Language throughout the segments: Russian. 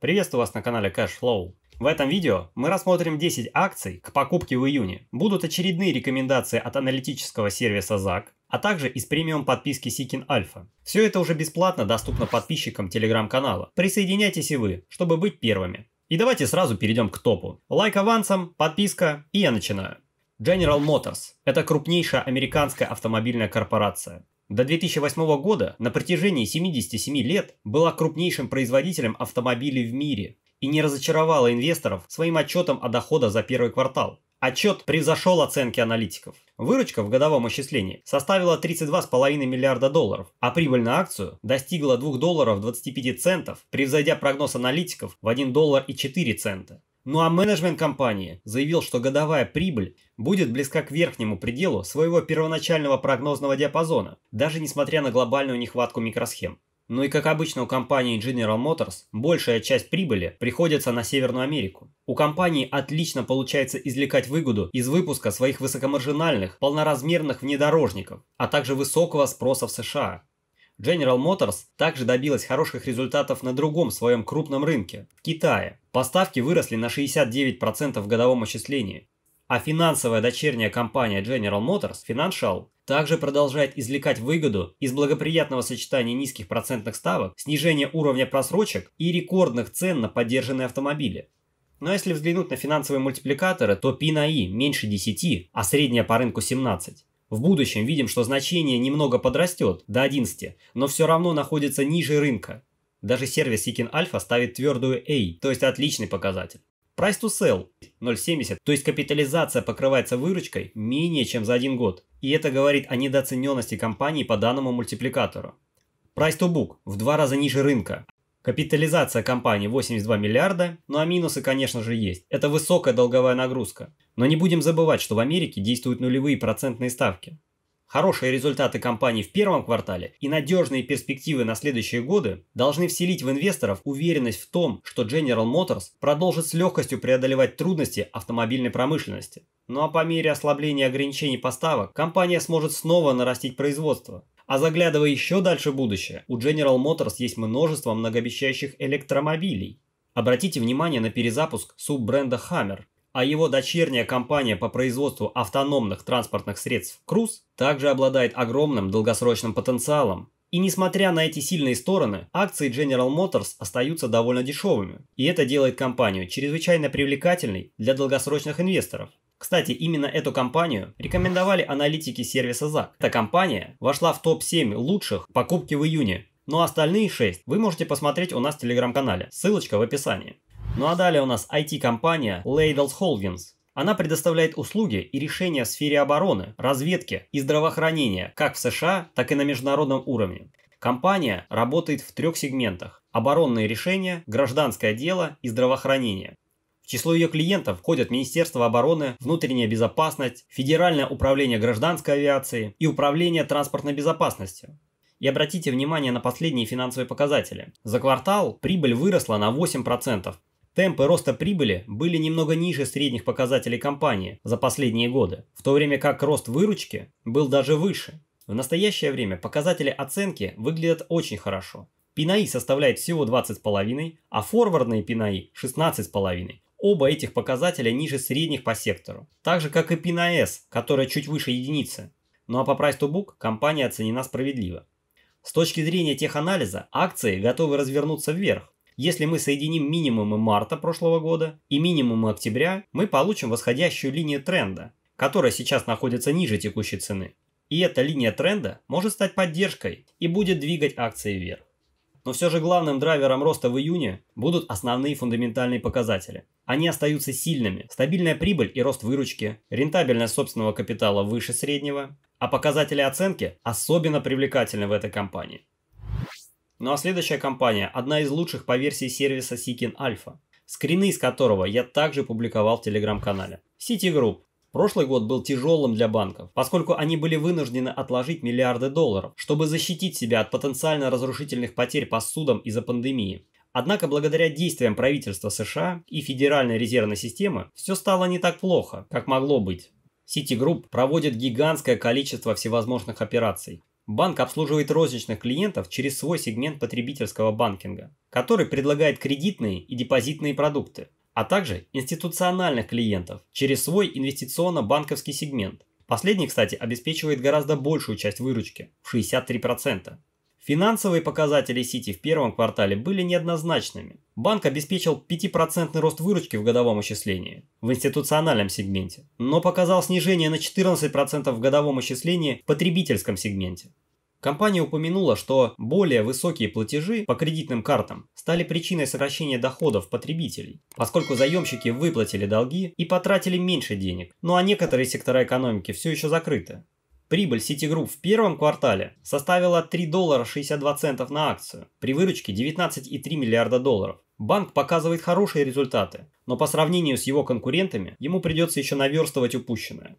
Приветствую вас на канале Cashflow. В этом видео мы рассмотрим 10 акций к покупке в июне. Будут очередные рекомендации от аналитического сервиса ZAC, а также из премиум подписки Seeking Alpha. Все это уже бесплатно доступно подписчикам телеграм-канала. Присоединяйтесь и вы, чтобы быть первыми. И давайте сразу перейдем к топу. Лайк авансом, подписка и я начинаю. General Motors – это крупнейшая американская автомобильная корпорация. До 2008 года на протяжении 77 лет была крупнейшим производителем автомобилей в мире и не разочаровала инвесторов своим отчетом о доходах за первый квартал. Отчет превзошел оценки аналитиков. Выручка в годовом исчислении составила 32,5 миллиарда долларов, а прибыль на акцию достигла 2 долларов 25 центов, превзойдя прогноз аналитиков в 1 доллар и 4 цента. Ну а менеджмент компании заявил, что годовая прибыль будет близка к верхнему пределу своего первоначального прогнозного диапазона, даже несмотря на глобальную нехватку микросхем. Ну и как обычно у компании General Motors, большая часть прибыли приходится на Северную Америку. У компании отлично получается извлекать выгоду из выпуска своих высокомаржинальных, полноразмерных внедорожников, а также высокого спроса в США. General Motors также добилась хороших результатов на другом своем крупном рынке – Китае. Поставки выросли на 69% в годовом исчислении. А финансовая дочерняя компания General Motors Financial также продолжает извлекать выгоду из благоприятного сочетания низких процентных ставок, снижения уровня просрочек и рекордных цен на поддержанные автомобили. Но если взглянуть на финансовые мультипликаторы, то P на меньше 10, а средняя по рынку 17. В будущем видим, что значение немного подрастет до 11, но все равно находится ниже рынка. Даже сервис Seeking Alpha ставит твердую A, то есть отличный показатель. Price to sell 0,70, то есть капитализация покрывается выручкой менее чем за один год. И это говорит о недооцененности компании по данному мультипликатору. Price to book в два раза ниже рынка, Капитализация компании 82 миллиарда, ну а минусы, конечно же, есть. Это высокая долговая нагрузка. Но не будем забывать, что в Америке действуют нулевые процентные ставки. Хорошие результаты компании в первом квартале и надежные перспективы на следующие годы должны вселить в инвесторов уверенность в том, что General Motors продолжит с легкостью преодолевать трудности автомобильной промышленности. Ну а по мере ослабления ограничений поставок, компания сможет снова нарастить производство. А заглядывая еще дальше в будущее, у General Motors есть множество многообещающих электромобилей. Обратите внимание на перезапуск суббренда Hammer, а его дочерняя компания по производству автономных транспортных средств Cruise также обладает огромным долгосрочным потенциалом. И несмотря на эти сильные стороны, акции General Motors остаются довольно дешевыми. И это делает компанию чрезвычайно привлекательной для долгосрочных инвесторов. Кстати, именно эту компанию рекомендовали аналитики сервиса ZAC. Эта компания вошла в топ-7 лучших покупки в июне, ну, остальные 6 вы можете посмотреть у нас в телеграм-канале, ссылочка в описании. Ну а далее у нас IT-компания Ladles Holdings. Она предоставляет услуги и решения в сфере обороны, разведки и здравоохранения как в США, так и на международном уровне. Компания работает в трех сегментах – оборонные решения, гражданское дело и здравоохранение число ее клиентов входят Министерство обороны, внутренняя безопасность, Федеральное управление гражданской авиации и Управление транспортной безопасностью. И обратите внимание на последние финансовые показатели. За квартал прибыль выросла на 8%. Темпы роста прибыли были немного ниже средних показателей компании за последние годы, в то время как рост выручки был даже выше. В настоящее время показатели оценки выглядят очень хорошо. Пинаи составляет всего 20,5, а форвардные пинаи 16,5. Оба этих показателя ниже средних по сектору, так же как и P на S, которая чуть выше единицы. Ну а по Price to Book компания оценена справедливо. С точки зрения теханализа, акции готовы развернуться вверх. Если мы соединим минимумы марта прошлого года и минимумы октября, мы получим восходящую линию тренда, которая сейчас находится ниже текущей цены. И эта линия тренда может стать поддержкой и будет двигать акции вверх. Но все же главным драйвером роста в июне будут основные фундаментальные показатели. Они остаются сильными. Стабильная прибыль и рост выручки, рентабельность собственного капитала выше среднего, а показатели оценки особенно привлекательны в этой компании. Ну а следующая компания – одна из лучших по версии сервиса Seeking Alpha, скрины из которого я также публиковал в телеграм-канале. Citigroup Прошлый год был тяжелым для банков, поскольку они были вынуждены отложить миллиарды долларов, чтобы защитить себя от потенциально разрушительных потерь по судам из-за пандемии. Однако благодаря действиям правительства США и Федеральной резервной системы все стало не так плохо, как могло быть. Citigroup проводит гигантское количество всевозможных операций. Банк обслуживает розничных клиентов через свой сегмент потребительского банкинга, который предлагает кредитные и депозитные продукты, а также институциональных клиентов через свой инвестиционно-банковский сегмент. Последний, кстати, обеспечивает гораздо большую часть выручки – в 63%. Финансовые показатели Сити в первом квартале были неоднозначными. Банк обеспечил 5% рост выручки в годовом исчислении в институциональном сегменте, но показал снижение на 14% в годовом исчислении в потребительском сегменте. Компания упомянула, что более высокие платежи по кредитным картам стали причиной сокращения доходов потребителей, поскольку заемщики выплатили долги и потратили меньше денег, ну а некоторые сектора экономики все еще закрыты. Прибыль Citigroup в первом квартале составила 3 доллара 62 центов на акцию, при выручке 19,3 миллиарда долларов. Банк показывает хорошие результаты, но по сравнению с его конкурентами ему придется еще наверстывать упущенное.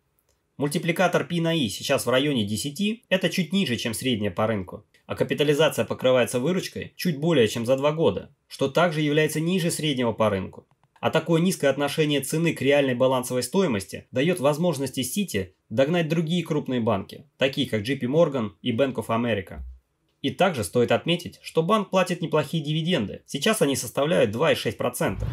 Мультипликатор P на I сейчас в районе 10, это чуть ниже, чем средняя по рынку, а капитализация покрывается выручкой чуть более чем за 2 года, что также является ниже среднего по рынку. А такое низкое отношение цены к реальной балансовой стоимости дает возможности Сити догнать другие крупные банки, такие как JP Morgan и Bank of America. И также стоит отметить, что банк платит неплохие дивиденды. Сейчас они составляют 2,6%.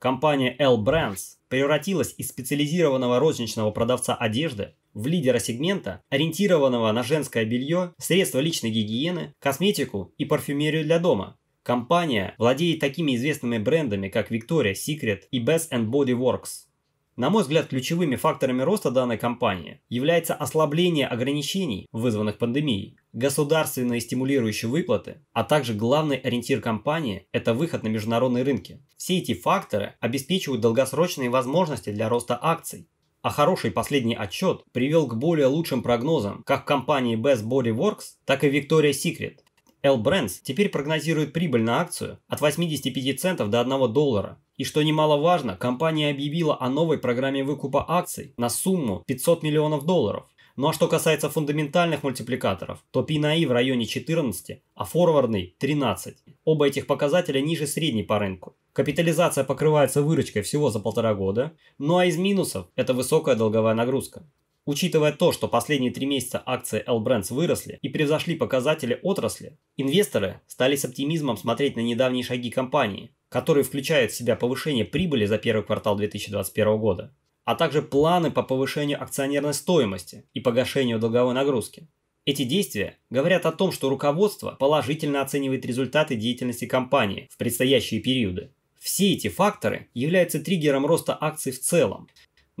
Компания L Brands превратилась из специализированного розничного продавца одежды в лидера сегмента, ориентированного на женское белье, средства личной гигиены, косметику и парфюмерию для дома, Компания владеет такими известными брендами, как Victoria's Secret и Bath Body Works. На мой взгляд, ключевыми факторами роста данной компании является ослабление ограничений, вызванных пандемией, государственные стимулирующие выплаты, а также главный ориентир компании – это выход на международные рынки. Все эти факторы обеспечивают долгосрочные возможности для роста акций. А хороший последний отчет привел к более лучшим прогнозам как компании Best Body Works, так и Victoria's Secret, L-Brands теперь прогнозирует прибыль на акцию от 85 центов до 1 доллара. И что немаловажно, компания объявила о новой программе выкупа акций на сумму 500 миллионов долларов. Ну а что касается фундаментальных мультипликаторов, то P/E в районе 14, а форвардный 13. Оба этих показателя ниже средней по рынку. Капитализация покрывается выручкой всего за полтора года, ну а из минусов это высокая долговая нагрузка. Учитывая то, что последние три месяца акции L-Brands выросли и превзошли показатели отрасли, инвесторы стали с оптимизмом смотреть на недавние шаги компании, которые включают в себя повышение прибыли за первый квартал 2021 года, а также планы по повышению акционерной стоимости и погашению долговой нагрузки. Эти действия говорят о том, что руководство положительно оценивает результаты деятельности компании в предстоящие периоды. Все эти факторы являются триггером роста акций в целом,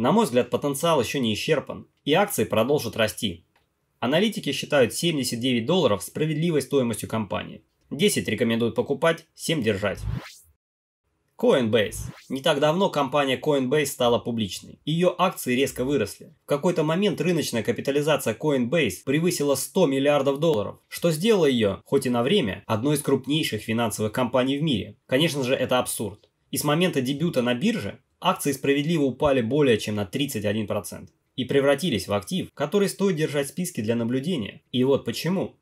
на мой взгляд, потенциал еще не исчерпан, и акции продолжат расти. Аналитики считают 79 долларов справедливой стоимостью компании. 10 рекомендуют покупать, 7 держать. Coinbase. Не так давно компания Coinbase стала публичной. Ее акции резко выросли. В какой-то момент рыночная капитализация Coinbase превысила 100 миллиардов долларов, что сделало ее, хоть и на время, одной из крупнейших финансовых компаний в мире. Конечно же, это абсурд. И с момента дебюта на бирже акции справедливо упали более чем на 31% и превратились в актив, который стоит держать в списке для наблюдения. И вот почему.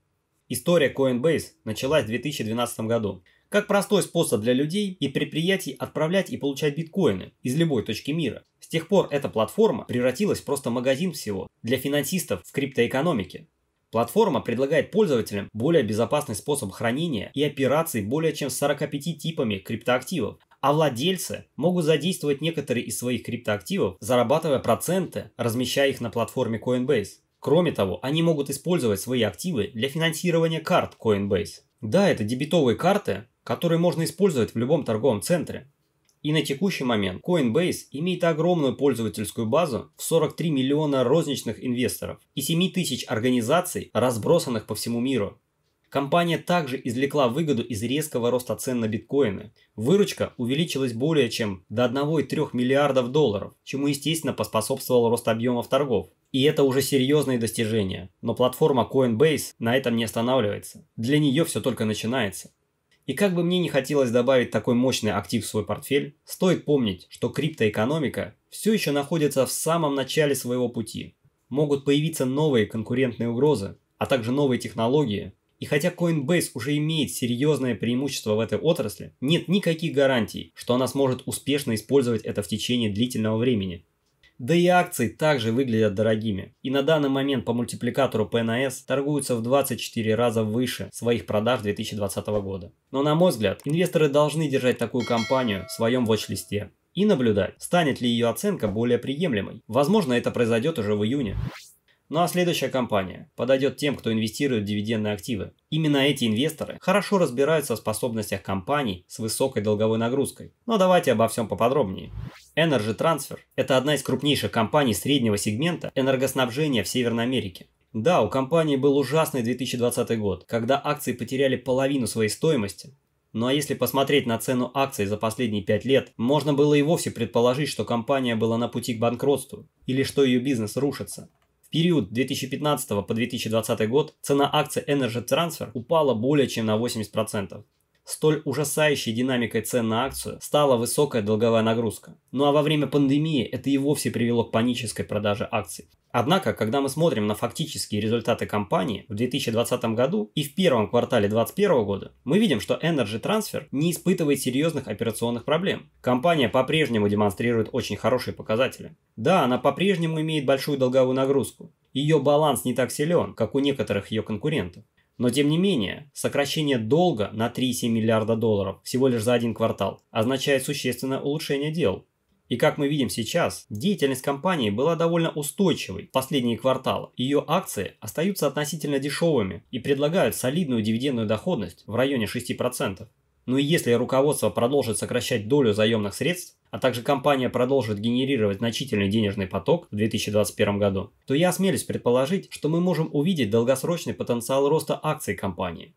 История Coinbase началась в 2012 году. Как простой способ для людей и предприятий отправлять и получать биткоины из любой точки мира. С тех пор эта платформа превратилась в просто магазин всего для финансистов в криптоэкономике. Платформа предлагает пользователям более безопасный способ хранения и операций более чем с 45 типами криптоактивов, а владельцы могут задействовать некоторые из своих криптоактивов, зарабатывая проценты, размещая их на платформе Coinbase. Кроме того, они могут использовать свои активы для финансирования карт Coinbase. Да, это дебетовые карты, которые можно использовать в любом торговом центре. И на текущий момент Coinbase имеет огромную пользовательскую базу в 43 миллиона розничных инвесторов и 7 тысяч организаций, разбросанных по всему миру. Компания также извлекла выгоду из резкого роста цен на биткоины. Выручка увеличилась более чем до 1,3 миллиардов долларов, чему естественно поспособствовал рост объемов торгов. И это уже серьезные достижения, но платформа Coinbase на этом не останавливается. Для нее все только начинается. И как бы мне не хотелось добавить такой мощный актив в свой портфель, стоит помнить, что криптоэкономика все еще находится в самом начале своего пути. Могут появиться новые конкурентные угрозы, а также новые технологии, и хотя Coinbase уже имеет серьезное преимущество в этой отрасли, нет никаких гарантий, что она сможет успешно использовать это в течение длительного времени. Да и акции также выглядят дорогими. И на данный момент по мультипликатору ПНС торгуются в 24 раза выше своих продаж 2020 года. Но на мой взгляд, инвесторы должны держать такую компанию в своем watch-листе и наблюдать, станет ли ее оценка более приемлемой. Возможно, это произойдет уже в июне. Ну а следующая компания подойдет тем, кто инвестирует в дивидендные активы. Именно эти инвесторы хорошо разбираются в способностях компаний с высокой долговой нагрузкой. Но давайте обо всем поподробнее. Energy Transfer – это одна из крупнейших компаний среднего сегмента энергоснабжения в Северной Америке. Да, у компании был ужасный 2020 год, когда акции потеряли половину своей стоимости. Ну а если посмотреть на цену акций за последние 5 лет, можно было и вовсе предположить, что компания была на пути к банкротству, или что ее бизнес рушится период 2015 по 2020 год цена акций Energy Transfer упала более чем на 80%. Столь ужасающей динамикой цен на акцию стала высокая долговая нагрузка. Ну а во время пандемии это и вовсе привело к панической продаже акций. Однако, когда мы смотрим на фактические результаты компании в 2020 году и в первом квартале 2021 года, мы видим, что Energy Transfer не испытывает серьезных операционных проблем. Компания по-прежнему демонстрирует очень хорошие показатели. Да, она по-прежнему имеет большую долговую нагрузку. Ее баланс не так силен, как у некоторых ее конкурентов. Но тем не менее, сокращение долга на 3,7 миллиарда долларов всего лишь за один квартал означает существенное улучшение дел. И как мы видим сейчас, деятельность компании была довольно устойчивой в последние кварталы. Ее акции остаются относительно дешевыми и предлагают солидную дивидендную доходность в районе 6%. Ну и если руководство продолжит сокращать долю заемных средств, а также компания продолжит генерировать значительный денежный поток в 2021 году, то я осмелюсь предположить, что мы можем увидеть долгосрочный потенциал роста акций компании.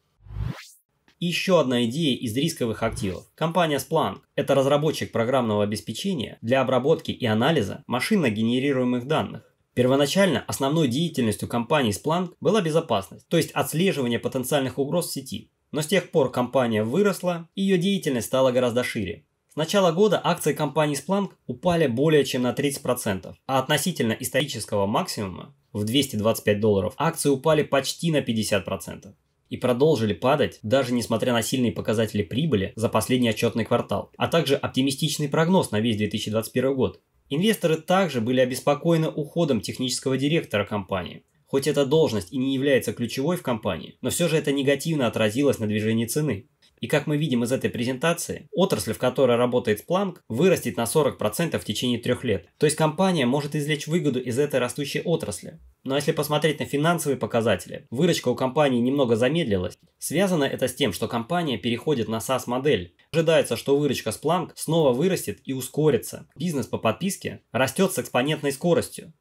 Еще одна идея из рисковых активов. Компания Splunk – это разработчик программного обеспечения для обработки и анализа машинно генерируемых данных. Первоначально основной деятельностью компании Splunk была безопасность, то есть отслеживание потенциальных угроз в сети. Но с тех пор компания выросла, и ее деятельность стала гораздо шире. С начала года акции компании Splunk упали более чем на 30%, а относительно исторического максимума в 225 долларов акции упали почти на 50% и продолжили падать, даже несмотря на сильные показатели прибыли за последний отчетный квартал, а также оптимистичный прогноз на весь 2021 год. Инвесторы также были обеспокоены уходом технического директора компании. Хоть эта должность и не является ключевой в компании, но все же это негативно отразилось на движении цены. И как мы видим из этой презентации, отрасль, в которой работает Splunk, вырастет на 40% в течение трех лет. То есть компания может извлечь выгоду из этой растущей отрасли. Но если посмотреть на финансовые показатели, выручка у компании немного замедлилась. Связано это с тем, что компания переходит на SaaS-модель. Ожидается, что выручка Splunk снова вырастет и ускорится. Бизнес по подписке растет с экспонентной скоростью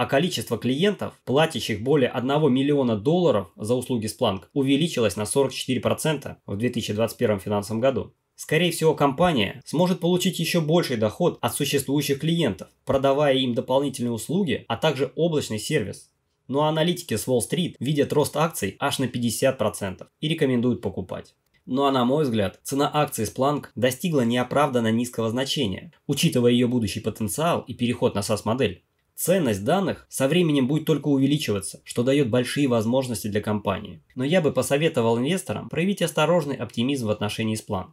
а количество клиентов, платящих более 1 миллиона долларов за услуги Splunk, увеличилось на 44% в 2021 финансовом году. Скорее всего, компания сможет получить еще больший доход от существующих клиентов, продавая им дополнительные услуги, а также облачный сервис. Но аналитики с Wall-Street видят рост акций аж на 50% и рекомендуют покупать. Ну а на мой взгляд, цена акций Splunk достигла неоправданно низкого значения, учитывая ее будущий потенциал и переход на SaaS-модель. Ценность данных со временем будет только увеличиваться, что дает большие возможности для компании. Но я бы посоветовал инвесторам проявить осторожный оптимизм в отношении Splunk.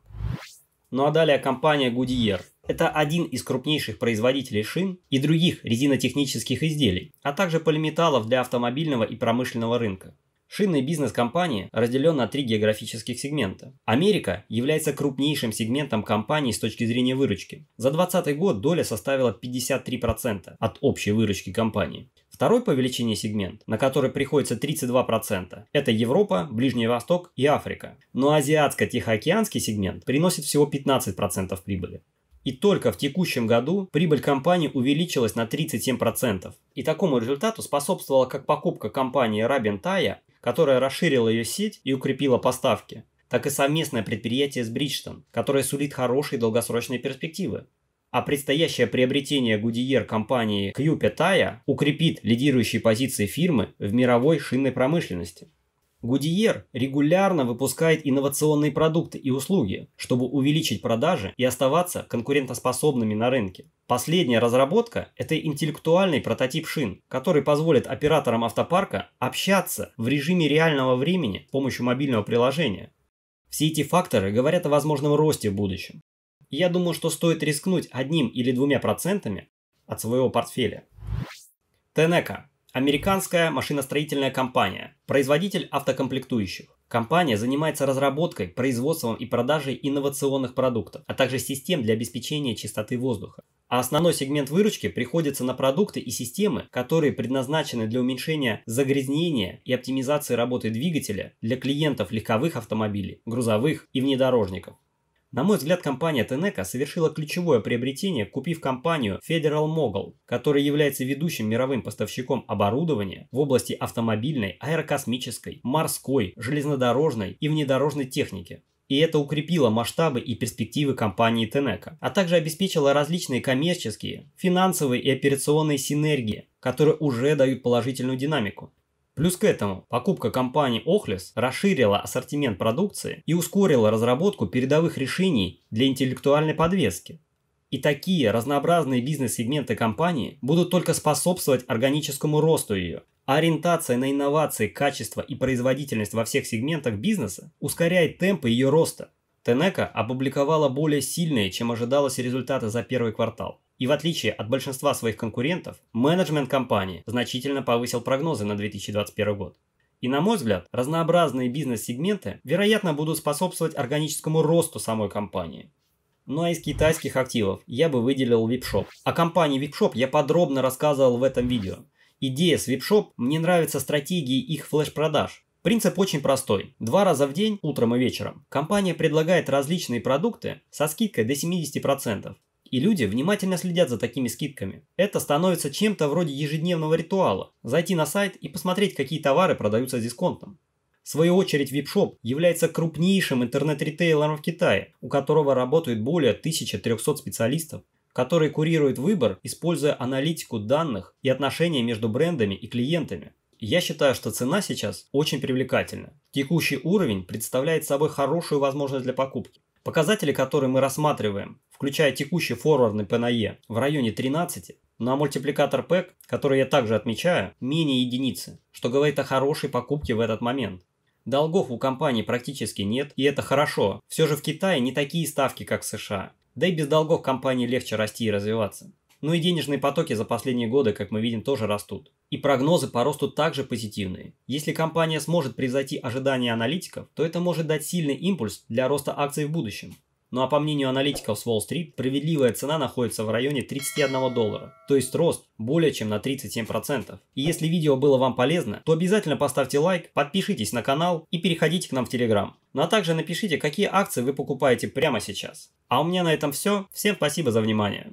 Ну а далее компания Goodyear. Это один из крупнейших производителей шин и других резинотехнических изделий, а также полиметаллов для автомобильного и промышленного рынка. Шинный бизнес компании разделен на три географических сегмента. Америка является крупнейшим сегментом компании с точки зрения выручки. За 2020 год доля составила 53% от общей выручки компании. Второй по величине сегмент, на который приходится 32%, это Европа, Ближний Восток и Африка. Но азиатско-тихоокеанский сегмент приносит всего 15% прибыли. И только в текущем году прибыль компании увеличилась на 37%. И такому результату способствовала как покупка компании Taya которая расширила ее сеть и укрепила поставки, так и совместное предприятие с Бриджтон, которое сулит хорошие долгосрочные перспективы. А предстоящее приобретение Goodyear компании Кьюпе укрепит лидирующие позиции фирмы в мировой шинной промышленности. Goodyear регулярно выпускает инновационные продукты и услуги, чтобы увеличить продажи и оставаться конкурентоспособными на рынке. Последняя разработка – это интеллектуальный прототип шин, который позволит операторам автопарка общаться в режиме реального времени с помощью мобильного приложения. Все эти факторы говорят о возможном росте в будущем. я думаю, что стоит рискнуть одним или двумя процентами, от своего портфеля. Тенека – американская машиностроительная компания, производитель автокомплектующих. Компания занимается разработкой, производством и продажей инновационных продуктов, а также систем для обеспечения чистоты воздуха. А основной сегмент выручки приходится на продукты и системы, которые предназначены для уменьшения загрязнения и оптимизации работы двигателя для клиентов легковых автомобилей, грузовых и внедорожников. На мой взгляд, компания Teneca совершила ключевое приобретение, купив компанию Federal Mogul, которая является ведущим мировым поставщиком оборудования в области автомобильной, аэрокосмической, морской, железнодорожной и внедорожной техники. И это укрепило масштабы и перспективы компании Teneca, а также обеспечило различные коммерческие, финансовые и операционные синергии, которые уже дают положительную динамику. Плюс к этому, покупка компании Охлес расширила ассортимент продукции и ускорила разработку передовых решений для интеллектуальной подвески. И такие разнообразные бизнес-сегменты компании будут только способствовать органическому росту ее. Ориентация на инновации, качество и производительность во всех сегментах бизнеса ускоряет темпы ее роста. Тенека опубликовала более сильные, чем ожидалось результаты за первый квартал. И в отличие от большинства своих конкурентов, менеджмент компании значительно повысил прогнозы на 2021 год. И на мой взгляд, разнообразные бизнес-сегменты, вероятно, будут способствовать органическому росту самой компании. Ну а из китайских активов я бы выделил Випшоп. О компании Випшоп я подробно рассказывал в этом видео. Идея с Випшоп, мне нравится стратегии их флеш-продаж. Принцип очень простой. Два раза в день, утром и вечером, компания предлагает различные продукты со скидкой до 70%. И люди внимательно следят за такими скидками. Это становится чем-то вроде ежедневного ритуала. Зайти на сайт и посмотреть, какие товары продаются с дисконтом. В свою очередь Випшоп является крупнейшим интернет-ритейлером в Китае, у которого работают более 1300 специалистов, которые курируют выбор, используя аналитику данных и отношения между брендами и клиентами. Я считаю, что цена сейчас очень привлекательна. Текущий уровень представляет собой хорошую возможность для покупки. Показатели, которые мы рассматриваем, включая текущий форвардный ПНЕ в районе 13, ну а мультипликатор ПЭК, который я также отмечаю, менее единицы, что говорит о хорошей покупке в этот момент. Долгов у компании практически нет, и это хорошо. Все же в Китае не такие ставки, как в США. Да и без долгов компании легче расти и развиваться. Ну и денежные потоки за последние годы, как мы видим, тоже растут. И прогнозы по росту также позитивные. Если компания сможет превзойти ожидания аналитиков, то это может дать сильный импульс для роста акций в будущем. Ну а по мнению аналитиков с Уолл-стрит, справедливая цена находится в районе 31 доллара, то есть рост более чем на 37%. И если видео было вам полезно, то обязательно поставьте лайк, подпишитесь на канал и переходите к нам в Телеграм. Ну а также напишите, какие акции вы покупаете прямо сейчас. А у меня на этом все. Всем спасибо за внимание.